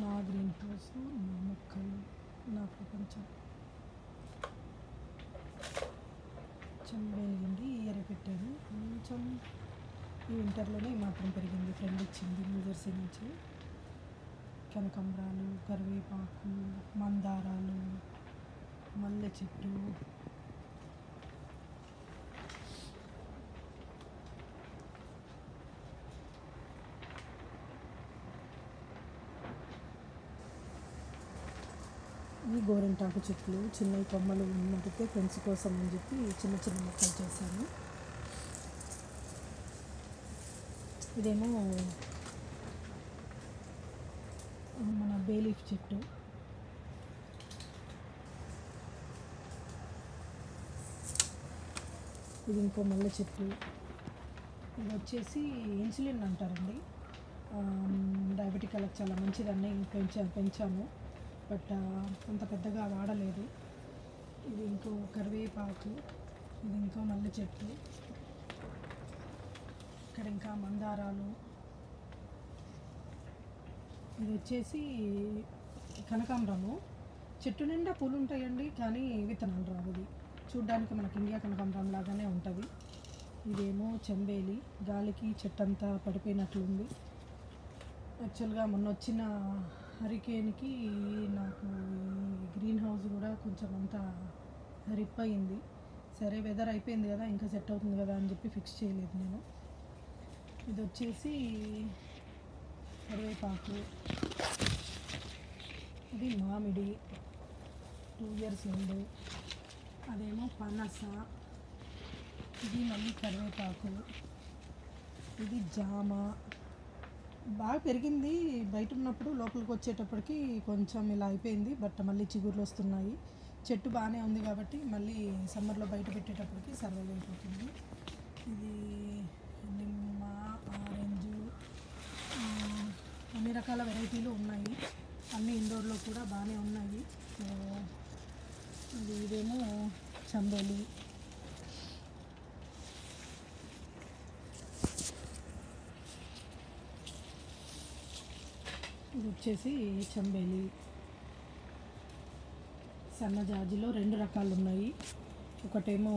నా green house నా మొక్కలు నా ప్రపంచం చెంబేలిగండి ఈ ఇయర్ పెట్టాను. కొంచెం ఈ వింటర్లోనే మాత్రం పెరిగింది ఫ్రెండ్ ఇచ్చింది న్యూజెర్సీ నుంచి. కనకంబరాలు కరివేపాకు మందారాలు మల్లె చెట్టు ఈ గోరింటాకు చెట్లు చిన్న కొమ్మలు ఉన్నట్టే ఫ్రెండ్స్ కోసం అని చెప్పి చిన్న చిన్న మొక్కలు చేశాను. ఇదేమో మన బేలీఫ్ చెట్టు. ఇది ఇంకో మల్లె చెట్టు. ఇది వచ్చేసి ఇన్సులిన్ అంటారండి. డయాబెటిక్ వాళ్ళకి చాలా మంచిదన్నీ పెంచా పెంచాము. బట్ అంత పెద్దగా వాడలేదు ఇది ఇంకో కరివేపాకు ఇది ఇంకో మల్లె చెట్టు. ఇక్కడ ఇంకా మందారాలు. ఇది వచ్చేసి కనకాంబరము. చెట్టు నిండా పూలు ఉంటాయండి కానీ విత్తనాలు రావు ఇది చూడ్డానికి మనకి ఇండియా కనకాంబరం లాగానే ఉంటుంది. ఇదేమో చెంబేలి. గాలికి చెట్టంతా పడిపోయినట్లుంది. యాక్చువల్గా మొన్న వచ్చిన హరికేన్కి నాకు ఈ గ్రీన్ హౌస్ కూడా కొంచెం అంతా రిప్ అయింది సరే వెదర్ అయిపోయింది కదా ఇంకా సెట్ అవుతుంది కదా అని చెప్పి ఫిక్స్ చేయలేదు నేను. ఇది వచ్చేసి కరివేపాకు. ఇది మామిడి టూ ఇయర్స్ ఉంది అదేమో పనస. ఇది మళ్ళీ కరివేపాకు. ఇది జామ. బాగా పెరిగింది. బయట ఉన్నప్పుడు లోపలికి వచ్చేటప్పటికి కొంచెం ఇలా అయిపోయింది. బట్ మళ్ళీ చిగుర్లు వస్తున్నాయి. చెట్టు బాగానే ఉంది కాబట్టి మళ్ళీ సమ్మర్లో బయట పెట్టేటప్పటికి సర్వైవ్ అయిపోతుంది. ఇది నిమ్మ ఆరెంజ్ అన్ని రకాల వెరైటీలు ఉన్నాయి. అన్ని ఇండోర్లో కూడా బాగానే ఉన్నాయి. ఇది ఇదేమో చందోలి. ఇది వచ్చేసి చంబేలి సన్నజాజిలో రెండు రకాలు ఉన్నాయి ఒకటేమో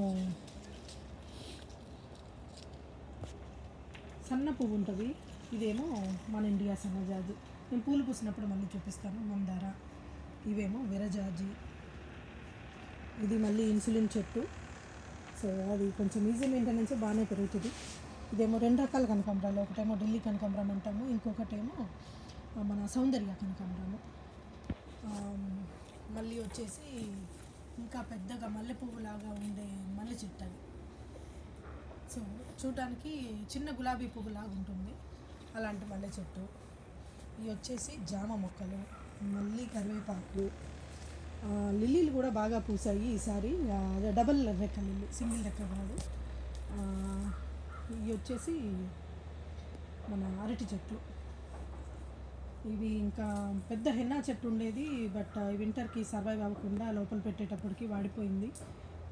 సన్న పువ్వు ఉంటుంది. ఇదేమో మన ఇండియా సన్నజాజి నేను పూలు పూసినప్పుడు మళ్ళీ చూపిస్తాను. మందార ఇవేమో విరజాజి ఇది మళ్ళీ ఇన్సులిన్ చెట్టు. సో అది కొంచెం ఈజీ మెయింటెనెన్స్ బాగానే పెరుగుతుంది. ఇదేమో రెండు రకాల కనకాంబరాలు. ఒకటేమో ఢిల్లీ కనకాంబరం అంటాము. ఇంకొకటేమో మన సౌందర్య కనకాంబరము మళ్ళీ వచ్చేసి ఇంకా పెద్దగా మల్లె పువ్వులాగా ఉండే మల్లె చెట్టు అది. సో చూడటానికి చిన్న గులాబీ పువ్వులాగా ఉంటుంది. అలాంటి మల్లె చెట్టు. ఇవి వచ్చేసి జామ మొక్కలు మళ్ళీ కరివేపాకు లిల్లీలు కూడా బాగా పూసాయి ఈసారి. డబల్ రెక్క లిల్లీ సింగిల్ రెక్క కాదు. ఇవి వచ్చేసి మన అరటి చెట్లు. ఇవి ఇంకా పెద్ద హెన్నా చెట్టు ఉండేది బట్ వింటర్కి సర్వైవ్ అవ్వకుండా లోపల పెట్టేటప్పటికి వాడిపోయింది.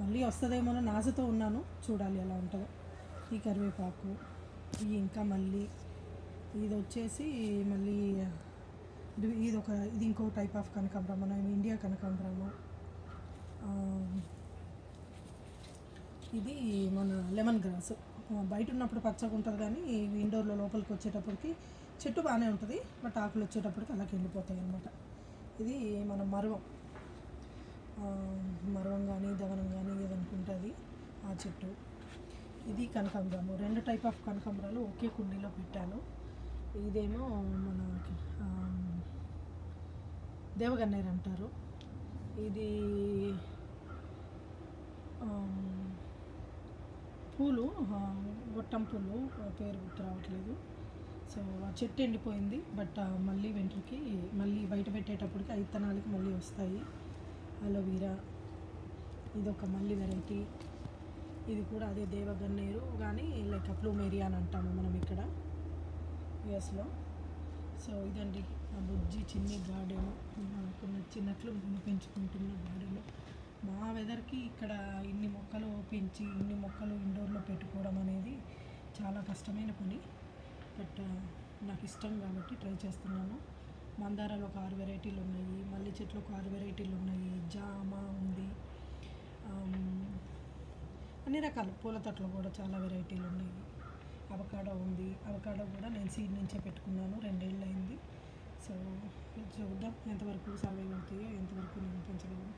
మళ్ళీ వస్తుందేమో అని ఉన్నాను. చూడాలి ఎలా ఉంటుందో. ఈ కరివేపాకు ఇవి ఇంకా మళ్ళీ ఇది వచ్చేసి మళ్ళీ ఇది ఒక ఇది ఇంకో టైప్ ఆఫ్ కనకాంబరం మనం ఇండియా కనకాంబరము. ఇది మన లెమన్ గ్రాస్. బయట ఉన్నప్పుడు పచ్చగా ఉంటుంది కానీ ఇండోర్లో లోపలికి వచ్చేటప్పటికి చెట్టు బాగానే ఉంటుంది బట్ ఆకులు వచ్చేటప్పటికి అలా వెళ్ళిపోతాయి అన్నమాట. ఇది మన మరవం. ఆ, మరవం కానీ దవనం కానీ ఏదనుకుంటుంది ఆ చెట్టు. ఇది కనకాంబరము. రెండు టైప్ ఆఫ్ కనకాంబరాలు ఒకే కుండీలో పెట్టాను. ఇదేమో మన దేవగన్నేరు అంటారు. ఇది పూలు గొట్టం పూలు పేరు గుర్తు రావట్లేదు. సో ఆ చెట్టు ఎండిపోయింది బట్ మళ్ళీ వెంట్రుకి మళ్ళీ బయట పెట్టేటప్పటికి ఆ ఇత్తనాలకి మళ్ళీ వస్తాయి. అలోవీరా ఇది ఒక మళ్ళీ వెరైటీ ఇది కూడా అదే దేవగన్నేరు కానీ లైక్ ప్లూమేరియా అని అంటాము మనం ఇక్కడ యుఎస్లో సో ఇదండి ఆ బుజ్జి చిన్ని గార్డెన్. నాకు నచ్చినట్లు నేను పెంచుకుంటున్న గార్డెన్. మా వెదర్కి ఇక్కడ ఇన్ని మొక్కలు పెంచి ఇన్ని మొక్కలు ఇండోర్లో పెట్టుకోవడం అనేది చాలా కష్టమైన పని. బట్ నాకు ఇష్టం కాబట్టి ట్రై చేస్తున్నాను. మందారాలు ఒక ఆరు వెరైటీలు ఉన్నాయి మల్లె చెట్లు ఒక ఆరు వెరైటీలు ఉన్నాయి జామ ఉంది అన్ని రకాల. పూల తట్లు కూడా చాలా వెరైటీలు ఉన్నాయి. అవకాడో ఉంది. అవకాడో కూడా నేను సీడ్ నుంచే పెట్టుకున్నాను రెండేళ్ళు అయింది. సో చూద్దాం. ఎంతవరకు సర్వైవ్ అవుతాయో ఎంతవరకు నేను పెంచగలను.